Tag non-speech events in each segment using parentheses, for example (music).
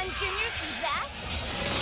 Zurkon Jr. see that?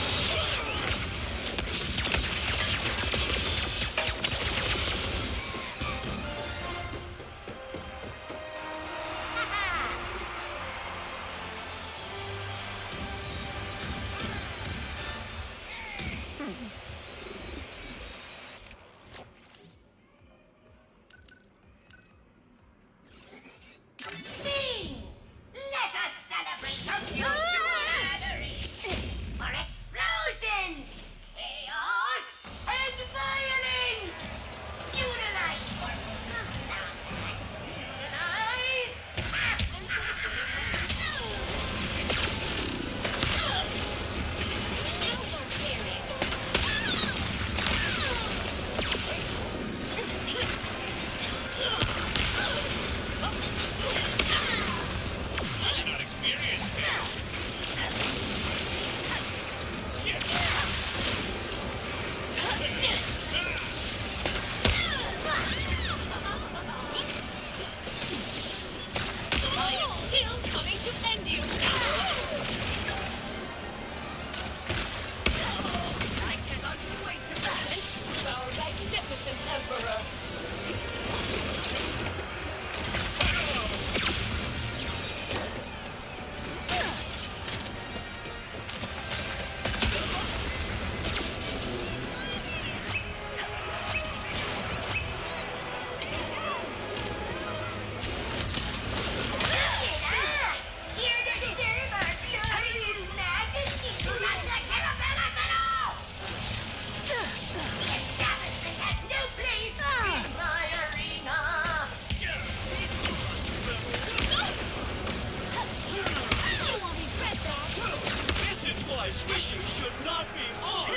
should not be on!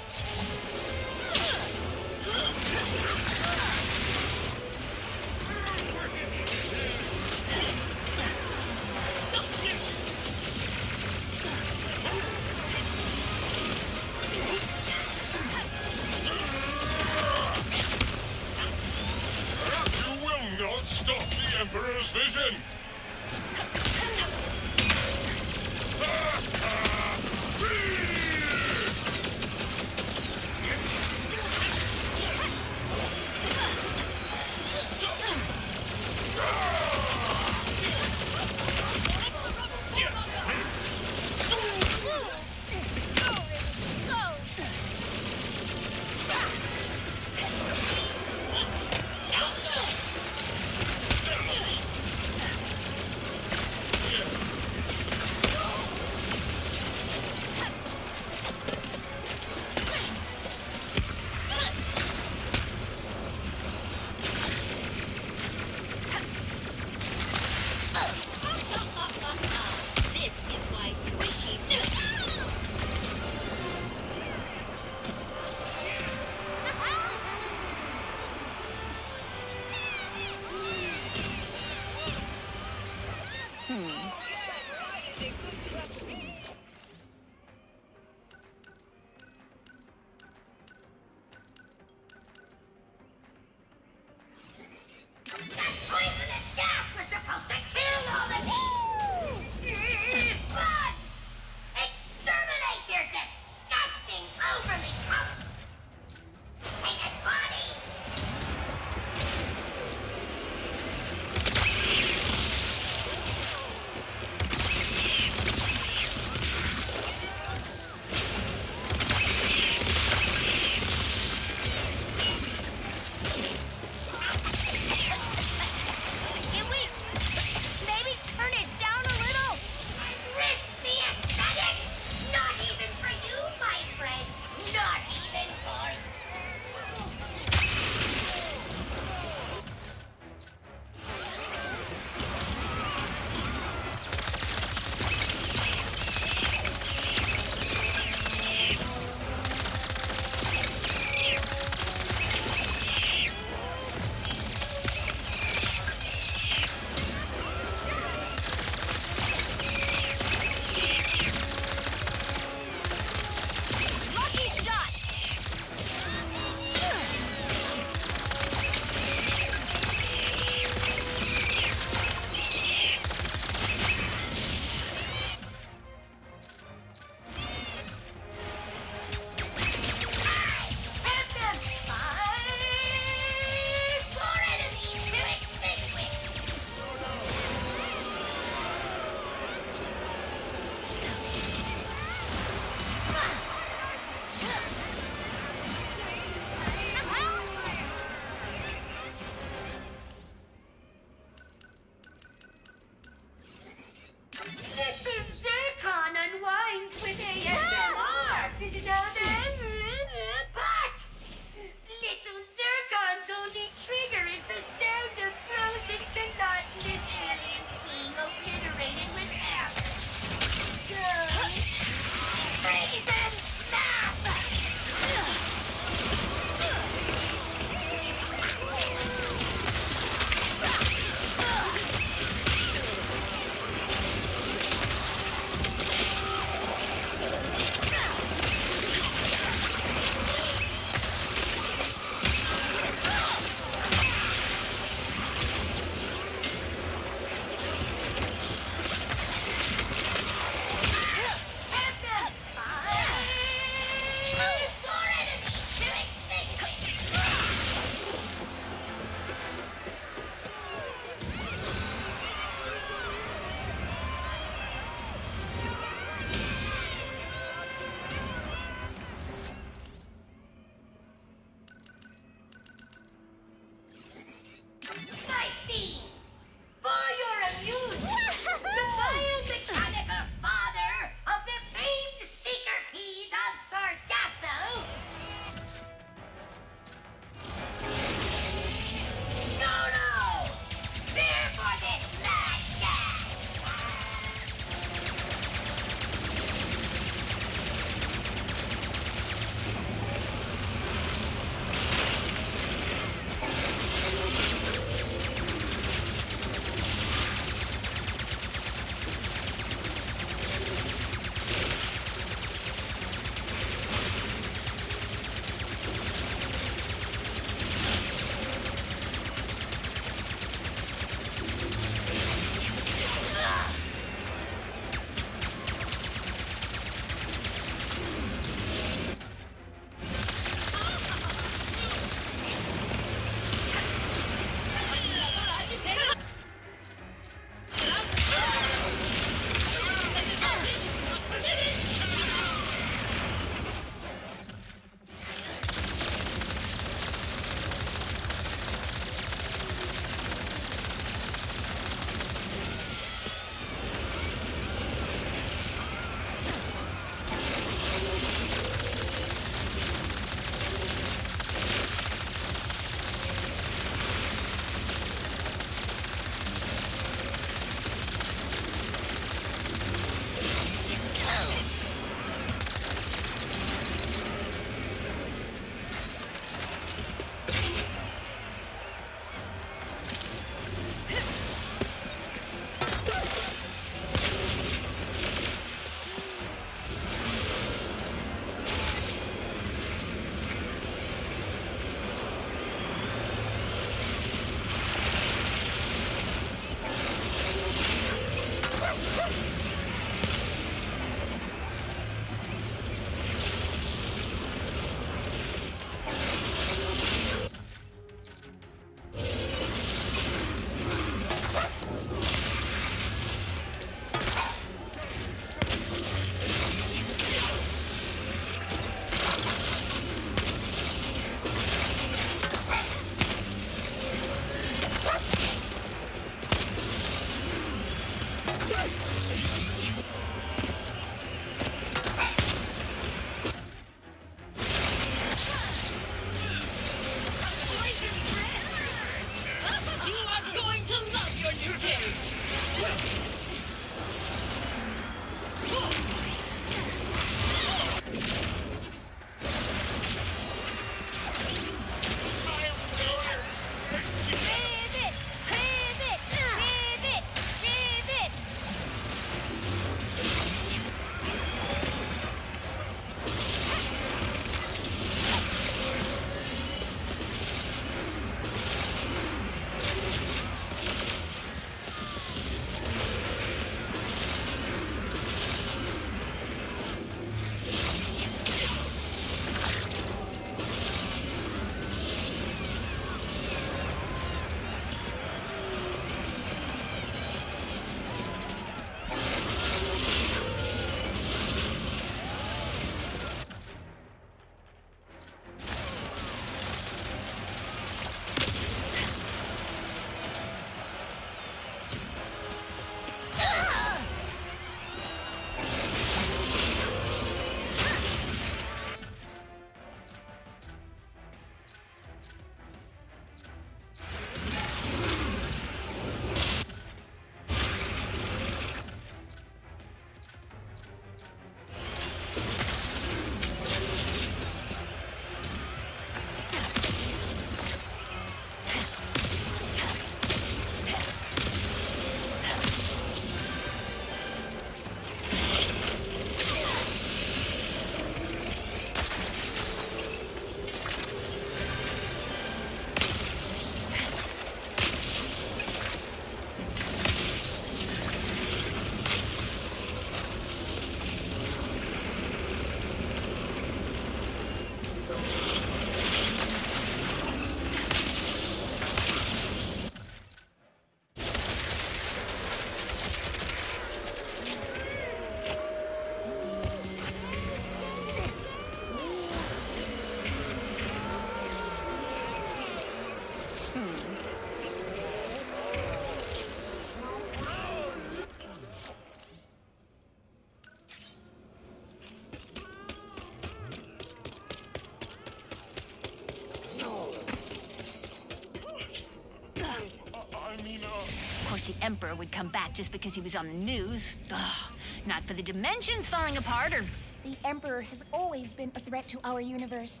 Emperor would come back just because he was on the news. Ugh, not for the dimensions falling apart or. The Emperor has always been a threat to our universe.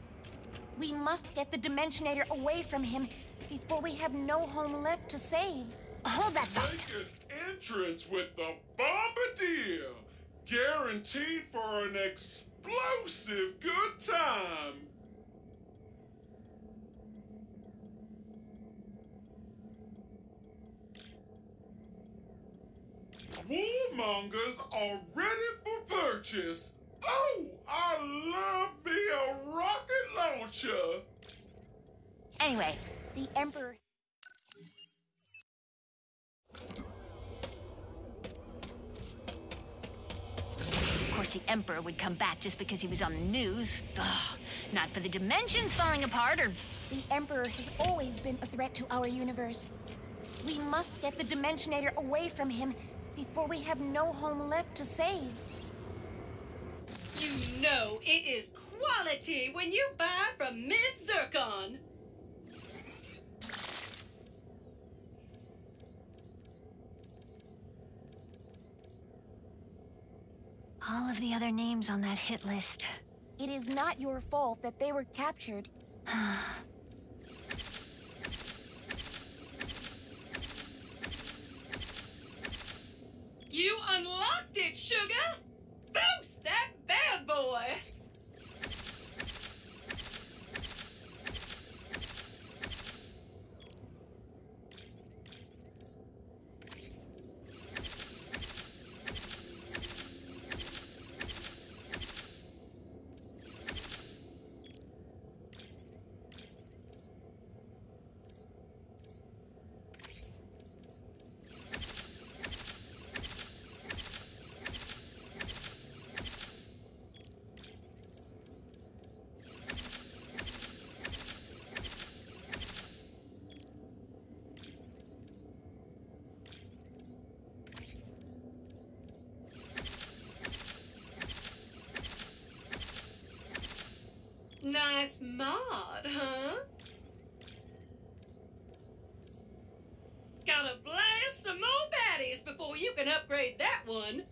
We must get the Dimensionator away from him before we have no home left to save. Hold that thought. Make an entrance with the Bombardier. Guaranteed for an explosive good time. Warmongers are ready for purchase. Oh, I love me a rocket launcher. Anyway, The Emperor. of course, the Emperor would come back just because he was on the news. Ugh, not for the dimensions falling apart or. The Emperor has always been a threat to our universe. We must get the Dimensionator away from him before we have no home left to save. You know it is quality when you buy from Miss Zurkon. All of the other names on that hit list. It is not your fault that they were captured. (sighs) (sighs) (sighs) You unlocked it, sugar! Boost that bad boy! Mod, huh? Gotta blast some more baddies before you can upgrade that one.